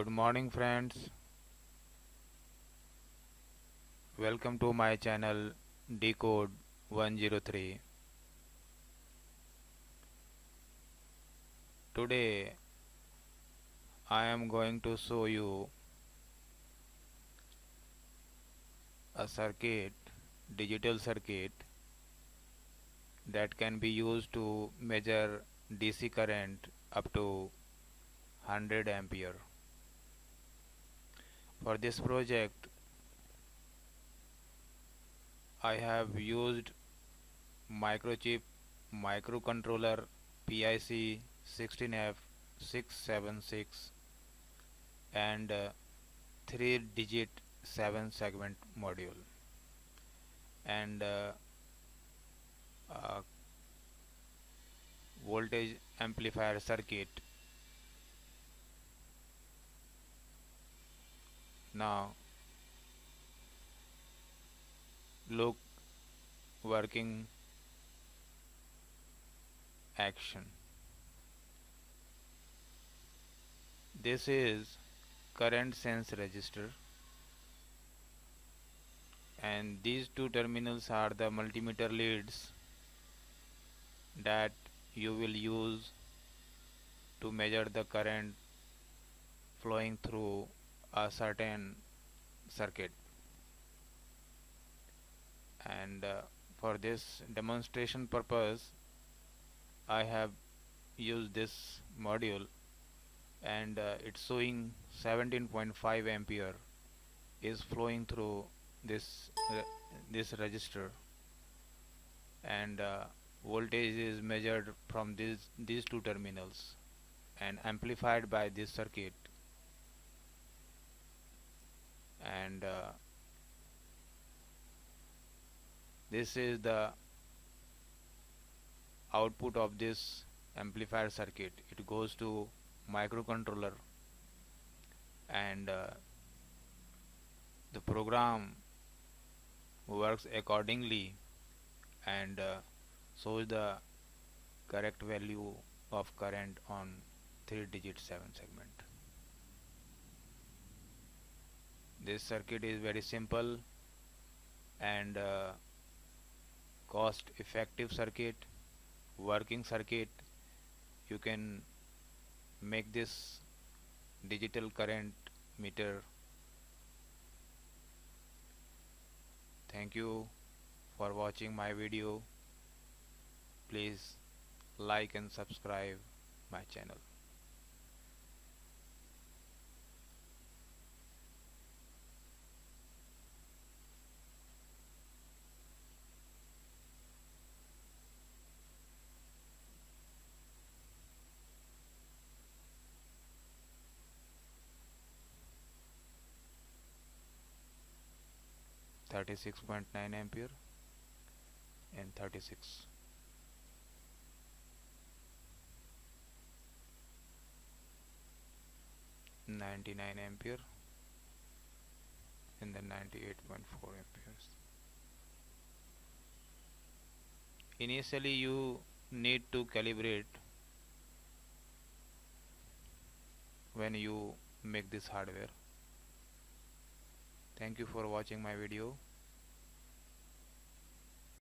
Good morning friends. Welcome to my channel D-code 103. Today I am going to show you a circuit, digital circuit that can be used to measure DC current up to 100 ampere. For this project I have used microchip microcontroller PIC 16F676 and uh, 3 digit 7 segment module. And uh, uh, voltage amplifier circuit now look working action. This is current sense register. And these two terminals are the multimeter leads that you will use to measure the current flowing through a certain circuit. And uh, for this demonstration purpose I have used this module and uh, it's showing 17.5 ampere is flowing through this uh, this register. And uh, voltage is measured from these these two terminals and amplified by this circuit and uh, this is the output of this amplifier circuit. It goes to microcontroller and uh, the program works accordingly and uh, shows the correct value of current on 3 digit 7 segment this circuit is very simple and uh, cost effective circuit working circuit. You can make this digital current meter. Thank you for watching my video. Please like and subscribe my channel Thirty six point nine ampere and thirty six 99 ampere and then 98.4 amperes. Initially you need to calibrate when you make this hardware. Thank you for watching my video